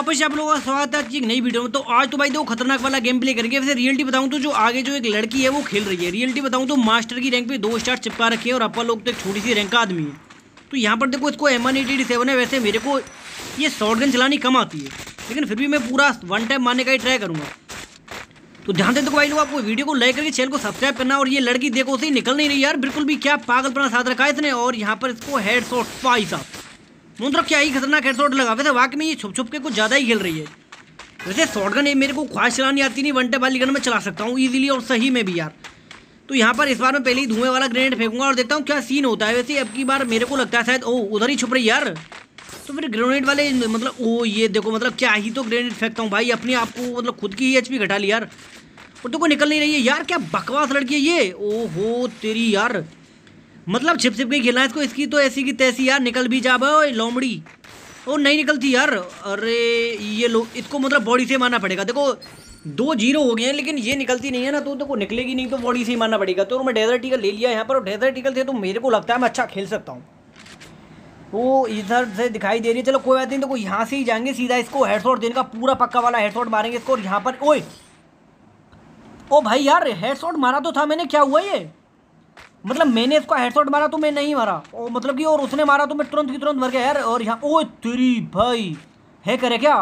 वापस से आप लोगों का स्वागत है एक नई वीडियो में। तो आज तो भाई दो खतरनाक वाला गेम प्ले करेंगे। वैसे रियलिटी बताऊँ तो जो आगे जो एक लड़की है, वो खेल रही है। रियलिटी बताऊँ तो मास्टर की रैंक पे दो स्टार चिपका रखे हैं और अपन लोग तो एक छोटी सी रैंक का आदमी है। तो यहाँ पर देखो, इसको एम है। वैसे मेरे को ये शॉर्ट गन चलानी कम आती है। लेकिन फिर भी मैं पूरा वन टाइम मारने का ही ट्राई करूँगा। तो ध्यान दे तो भाई लोग, आपको वीडियो को लाइक करके चैनल को सब्सक्राइब करना और ये लड़की देखो, उसे निकल नहीं रही यार। बिल्कुल भी क्या पागलपना साथ रखा है इसने। और यहाँ पर इसको हेड शॉट पाई साहब मतलब क्या ही खतरनाक हेडशॉट लगा वैसे वाकई में ये छुप छुप के कुछ ज़्यादा ही खेल रही है। वैसे शॉर्ट गन मेरे को ख्वाहिश चलानी आती नहीं वन टे वाली गन में चला सकता हूँ ईजिली और सही में भी यार। तो यहाँ पर इस बार मैं पहले ही धुएँ वाला ग्रेनेड फेंकूँगा और देखता हूँ क्या सीन होता है। वैसे अब की बार मेरे को लगता है शायद ओ उधर ही छुप रही यार। तो फिर ग्रेनेड वाले मतलब ओ ये देखो मतलब क्या ही तो ग्रेनेड फेंकता हूँ भाई, अपने आप को मतलब खुद की ही एचपी घटा ली यार। और तो कोई निकल नहीं रही है। यार, क्या बकवास लड़की है ये? ओहो, तेरी यार। मतलब छिप छिप के खेलना है इसको, इसकी तो ऐसी की तैसी यार, निकल भी जा भाई लोमड़ी। ओ, नहीं निकलती यार। अरे, ये लो, इसको मतलब बॉडी से मारना पड़ेगा। देखो, दो ज़ीरो हो गए हैं, लेकिन ये निकलती नहीं है ना तो देखो, निकलेगी नहीं तो बॉडी से ही मारना पड़ेगा। तो मैं डेजर्ट टिकल ले लिया यहाँ पर डेजर्ट थे तो मेरे को लगता है मैं अच्छा खेल सकता हूँ। वो इधर से दिखाई दे रही है। चलो, कोई बात नहीं तो यहाँ से ही जाएँगे सीधा इसको हेडशॉट देने का, पूरा पक्का वाला हेडशॉट मारेंगे इसको, और यहाँ पर, ओए। ओ, भाई यार हेडशॉट मारा तो था मैंने, क्या हुआ ये? मतलब मैंने इसको हेडशॉट मारा तो मैं नहीं मारा। और मतलब कि और उसने मारा तो मैं तुरंत की तुरंत मर गया। यार, और यहाँ ओ तेरी भाई, है करे क्या?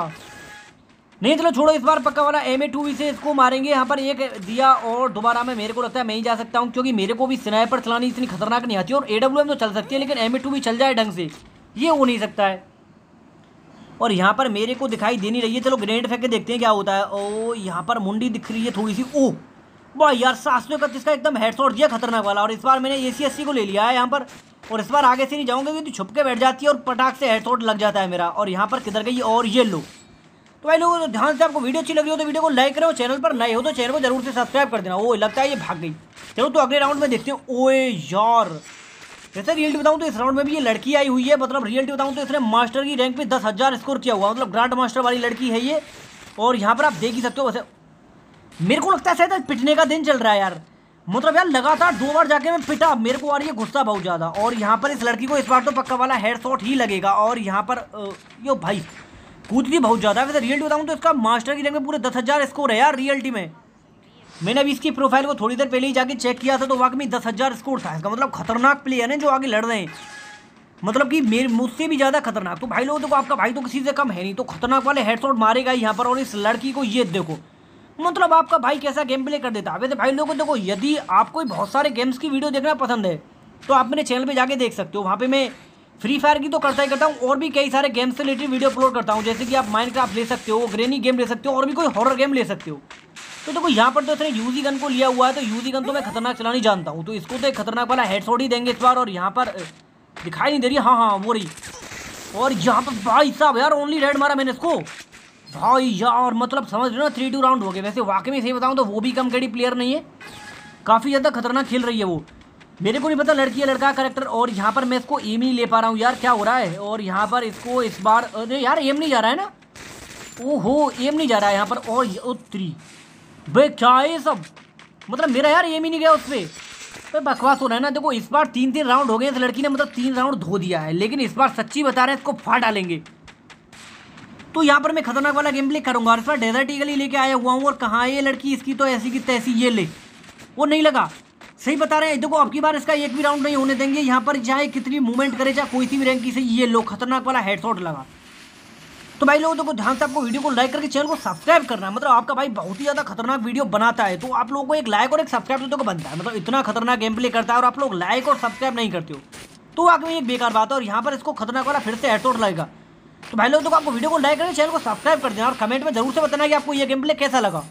नहीं, चलो छोड़ो इस बार पक्का वाला एम ए टू से इसको मारेंगे। यहाँ पर एक दिया और दोबारा में मेरे को लगता है मैं ही जा सकता हूँ, क्योंकि मेरे को भी स्नाइपर चलानी इतनी खतरनाक नहीं आती, और ए डब्ल्यू एम तो चल सकती है, लेकिन एम ए टू भी चल जाए ढंग से, ये हो नहीं सकता है। और यहाँ पर मेरे को दिखाई दे नहीं रही है। चलो ग्रेनेड फेंक के देखते हैं क्या होता है। ओ, यहाँ पर मुंडी दिख रही है थोड़ी सी। ओ भाई यार सात सौ इकतीस का एकदम हेडशॉट दिया खतरनाक वाला। और इस बार मैंने ए सी को ले लिया है यहाँ पर। और इस बार आगे से नहीं जाऊँगा क्योंकि छुप के बैठ जाती है और पटाख से हेडशॉट लग जाता है मेरा। और यहाँ पर किधर गई? और ये लो। तो भाई लोगों, ध्यान से आपको वीडियो अच्छी लगी हो तो वीडियो को लाइक करो चैनल पर नए हो तो चैनल को ज़रूर से सब्सक्राइब कर देना। वो लगता है ये भाग गई। चलो तो अगले राउंड में देखते हैं। ओए यार, जैसे रियलिटी बताऊँ तो इस राउंड में भी ये लड़की आई हुई है। मतलब रियलिटी बताऊँ तो इसने मास्टर की रैंक पे दस हज़ार स्कोर किया हुआ। मतलब ग्रांड मास्टर वाली लड़की है ये। और यहाँ पर आप देख ही सकते हो, वैसे मेरे को लगता है शायद पिटने का दिन चल रहा है यार। मतलब यार, लगातार दो बार जाके मैं पिटा, मेरे को आ रही है गुस्सा बहुत ज़्यादा। और यहाँ पर इस लड़की को इस बार तो पक्का वाला हेड शॉट ही लगेगा। और यहाँ पर यो भाई कूदती बहुत ज़्यादा वैसे रियलिटी बताऊँ तो इसका मास्टर की जगह पूरे दस हज़ार स्कोर है यार रियलिटी में। मैंने अभी इसकी प्रोफ़ाइल को थोड़ी देर पहले ही जाके चेक किया था तो वाकई में दस हज़ार स्कोर था। इसका मतलब खतरनाक प्लेयर है जो आगे लड़ रहे हैं। मतलब कि मेरे, मुझसे भी ज़्यादा खतरनाक। तो भाई लोगों, देखो आपका भाई तो किसी से कम है नहीं तो खतरनाक वाले हेडशॉट मारेगा यहाँ पर। और इस लड़की को ये देखो मतलब आपका भाई कैसा गेम प्ले कर देता? है वैसे भाई लोगों देखो, यदि आपको बहुत सारे गेम्स की वीडियो देखना पसंद है तो आप मेरे चैनल पे जाके देख सकते हो। वहाँ पे मैं फ्री फायर की तो करता ही करता हूँ, और भी कई सारे गेम्स से रिलेटेड वीडियो अपलोड करता हूँ। जैसे कि आप माइंड ले सकते हो ग्रेनी गेम ले सकते हो, और भी कोई हॉरर गेम ले सकते हो। तो देखो, यहाँ पर तो इसने यूजी गन को लिया हुआ है तो यूजी गन तो मैं खतरनाक चलानी जानता हूँ। तो इसको तो एक खतरनाक वाला हेड ही देंगे इस बार, और यहाँ पर दिखाई नहीं दे रही। हाँ हाँ वो रही। और यहाँ पर भाई साहब यार ओनली रेड मारा मैंने इसको। भाई यार मतलब समझ रहे हो ना थ्री टू राउंड हो गए। वैसे वाकई में सही बताऊँ तो वो भी कम कड़ी प्लेयर नहीं है। काफ़ी ज़्यादा खतरनाक खेल रही है वो। मेरे को नहीं पता लड़की है लड़का करेक्टर और यहाँ पर मैं इसको एम नहीं ले पा रहा हूँ यार, क्या हो रहा है? और यहाँ पर इसको इस बार, अरे यार एम नहीं जा रहा है ना? ओहो एम नहीं जा रहा है यहाँ पर। और उत्तरी। भाई क्या है सब? मतलब मेरा यार एम ही नहीं गया उस पर तो बकवास हो रहा है ना। देखो, इस बार तीन तीन राउंड हो गए, इस लड़की ने मतलब तीन राउंड धो दिया है। लेकिन इस बार सच्ची बता रहे हैं, इसको फाड़ डालेंगे। तो यहाँ पर मैं खतरनाक वाला गेम प्ले करूँगा और इस बार डेजर्ट ईगल ही लेके आया हुआ हूँ और कहाँ ये लड़की इसकी तो ऐसी की तैसी ये ले। वो नहीं लगा। सही बता रहे हैं, देखो अब की बार इसका एक भी राउंड नहीं होने देंगे। यहाँ पर चाहे कितनी मूवमेंट करे, चाहे कोई सी भी रैंक की से ये लो, खतरनाक वाला हेडशॉट लगा। तो भाई लोगों को ध्यान से आपको वीडियो को लाइक करके चैनल को सब्सक्राइब करना। मतलब आपका भाई बहुत ही ज़्यादा खतरनाक वीडियो बनाता है तो आप लोगों को एक लाइक और एक सब्सक्राइब तो बनता है। मतलब इतना खतरनाक गेम प्ले करता है और आप लोग लाइक और सब्सक्राइब नहीं करते हो। तो आगे एक बेकार बात है और यहाँ पर इसको खतरनाक वाला फिर से हेडशॉट लगेगा। तो भाई लोग तो आपको वीडियो को लाइक करें चैनल को सब्सक्राइब कर देना और कमेंट में ज़रूर से बताना कि आपको ये गेम प्ले कैसा लगा।